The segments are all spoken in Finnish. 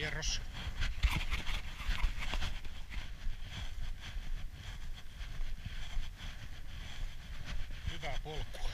kierros. Hyvää polkua.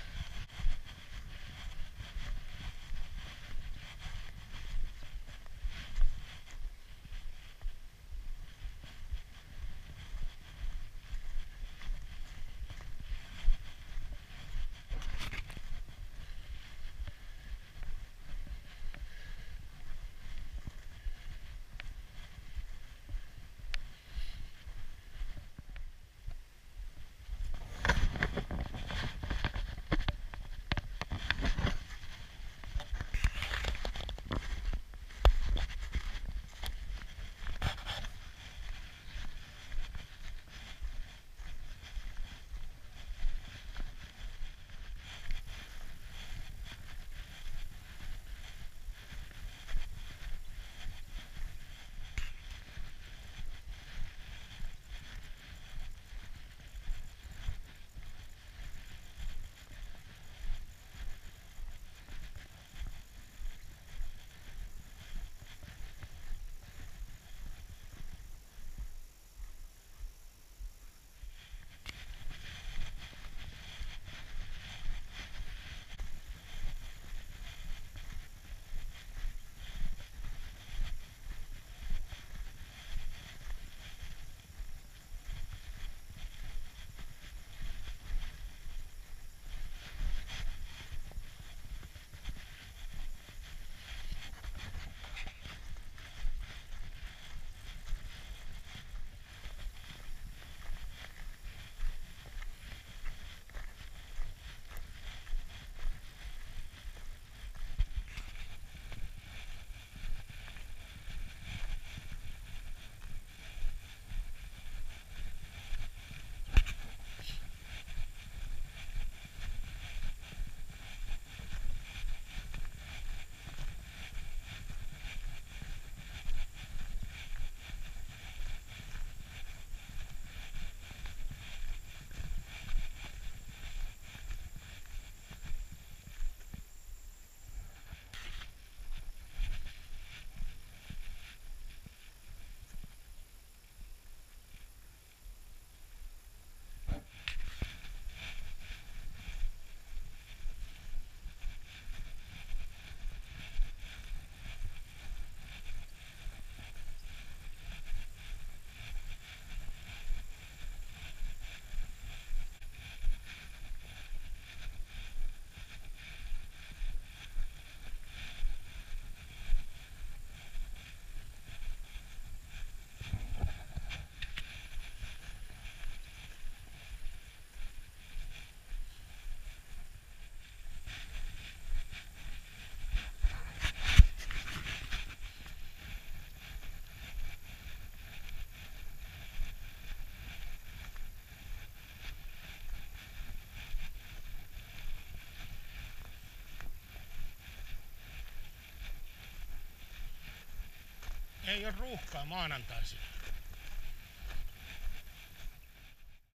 Ei ole ruuhkaa maanantaisin.